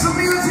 some music.